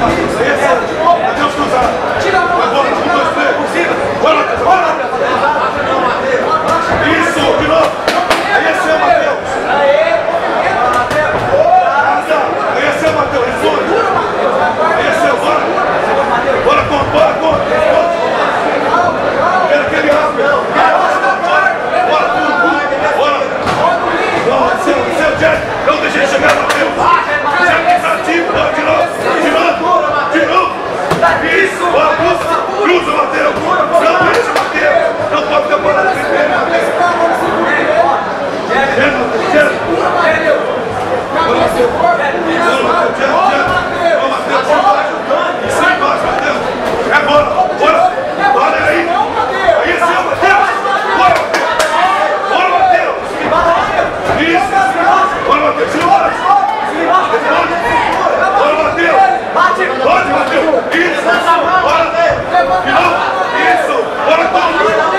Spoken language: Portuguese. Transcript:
Vamos Isso! Bora todo isso!